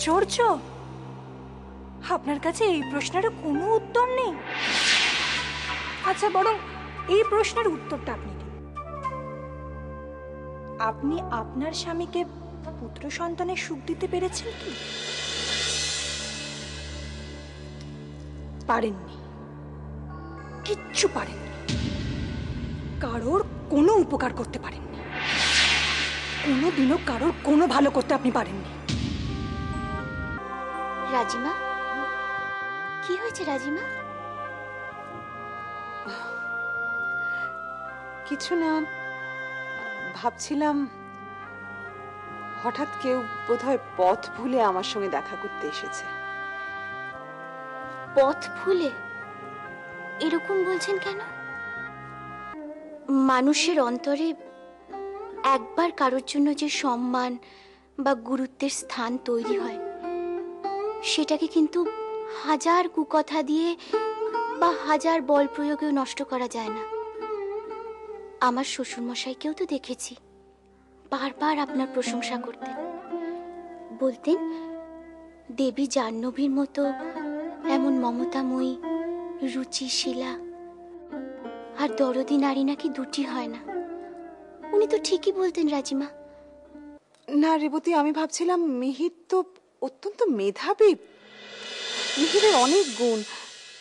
আশ্চর্য আপনার কাছে এই প্রশ্নের কোনো উত্তর নেই। আচ্ছা বরং এই প্রশ্নের উত্তরটা আপনি আপনি আপনার স্বামীকে পুত্র সন্তানের সুখ দিতে পেরেছেন কি? পারেননি। কিচ্ছু পারেননি। কারোর কোনো উপকার করতে পারেননি। কোনো দিনও কারোর কোনো ভালো করতে আপনি পারেননি। রাজিমা? কি হয়েছে রাজিমা? কিছু না ভাবছিলাম হঠাৎ কেউ বোধহয় পথ ভুলে আমার সঙ্গে দেখা করতে এসেছে। পথ ভুলে? এরকম বলছেন কেন? মানুষের অন্তরে একবার কারোর জন্য যে সম্মান বা গুরুত্বের স্থান তৈরি হয় সেটাকে কিন্তু হাজার কুকথা দিয়ে বা হাজার বল প্রয়োগেও নষ্ট করা যায় না। আমার শ্বশুরমশাইকেও তো দেখেছি। বারবার আপনার প্রশংসা করতেন। বলতেন, দেবী জাহ্নবীর মতো এমন মমতাময়ী, রুচিশীলা আর দরদি নারী নাকি দুটি হয় না। উনি তো ঠিকই বলতেন, রাজিমা। না, রেবতী, আমি ভাবছিলাম মিহির তো অত্যন্ত মেধাবী। মিহিরের অনেক গুণ।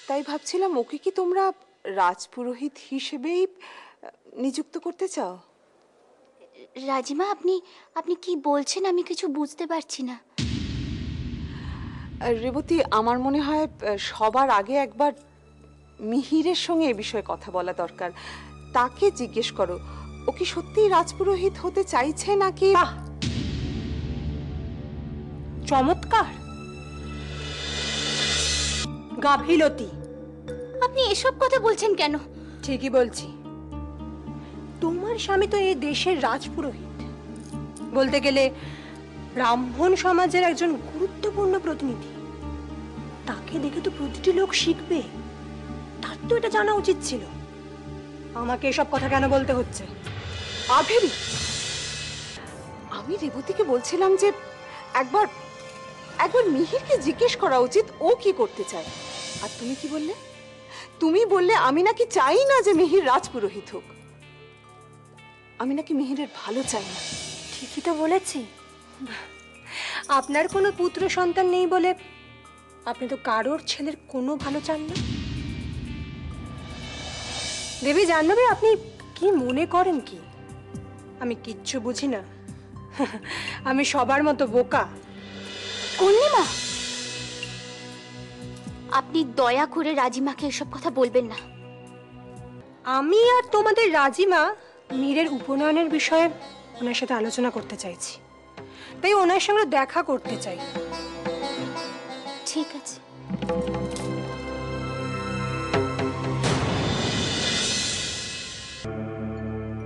তাই ভাবছিলাম ওকে কি তোমরা রাজপুরোহিত হিসেবেই নিযুক্ত করতে চাও? রাজিমা আপনি আপনি কি বলছেন? আমি কিছু বুঝতে পারছি না। আর রেবতী আমার মনে হয় সবার আগে একবার মিহিরের সঙ্গে এ বিষয়ে কথা বলা দরকার। তাকে জিজ্ঞেস করো ও কি সত্যিই রাজপুরোহিত হতে চাইছে নাকি? বাহ! চমৎকার। গাফিলতি। আপনি এসব কথা বলছেন কেন? ঠিকই বলছি। তোমার স্বামী তো এই দেশের রাজপুরোহিত। বলতে গেলে ব্রাহ্মণ সমাজের একজন গুরুত্বপূর্ণ প্রতিনিধি। তাকে দেখে তো প্রতিটি লোক শিখবে। তার তো এটা জানা উচিত ছিল। আমাকে এসব কথা কেন বলতে হচ্ছে? আভেরি আমি রেবতীকে বলছিলাম যে একবার একবার মিহিরকে জিজ্ঞেস করা উচিত, ও কি করতে চায়। আর তুমি কি বললে? তুমি বললে আমি নাকি চাই না যে মিহির রাজপুরোহিত হোক। আমি নাকি মিহিরের ভালো চাই না। ঠিকই তো বলেছি। আপনার কোনো পুত্র সন্তান নেই বলে আপনি তো কারোর ছেলের কোনো ভালো চান না। দেবী জাহ্নবী, আপনি কি মনে করেন কি? আমি কিচ্ছু বুঝি না। আমি সবার মতো বোকা। পূর্ণিমা? আপনি দয়া করে রাজিমাকে এসব কথা বলবেন না। আমি আর তোমাদের রাজিমা মীরের উপনয়নের বিষয়ে ওনার সাথে আলোচনা করতে চাইছি। তাই ওনার সঙ্গে দেখা করতে চাই। ঠিক আছে।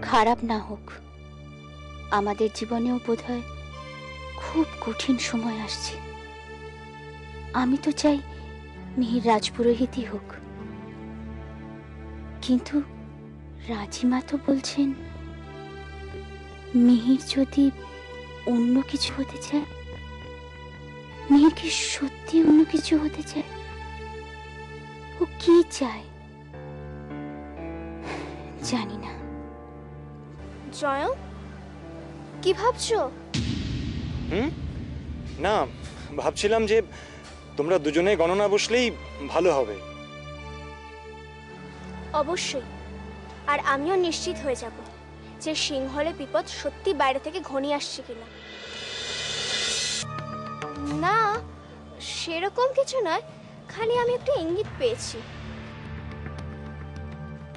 খারাপ না হোক আমাদের জীবনেও বোধহয় খুব কঠিন সময় আসছে। আমি তো চাই মিহির রাজপুরোহিতই হোক। কিন্তু রাজিমা তো বলছেন, মিহির যদি অন্য কিছু হতে চায়, মিহির কি সত্যি অন্য কিছু হতে চায়? ও কি চায়? জানি না। জয় কি ভাবছ? হুম? না ভাবছিলাম যে তোমরা দুজনে গণনা বসলেই ভালো হবে। অবশ্যই। আর আমিও নিশ্চিত হয়ে যাব যে সিংহলে বিপদ সত্যি বাইরে থেকে ঘনিয়ে আসছে কিনা। না সেরকম কিছু নয় খালি আমি একটু ইঙ্গিত পেয়েছি।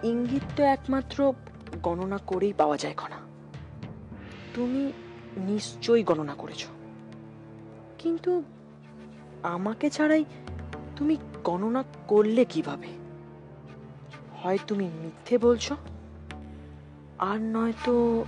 ইঙ্গিত তো একমাত্র গণনা করেই পাওয়া যায় খনা। তুমি নিশ্চয়ই গণনা করেছ। কিন্তু আমাকে ছাড়াই তুমি গণনা করলে কীভাবে? হয় তুমি মিথ্যে বলছো, আর নয়তো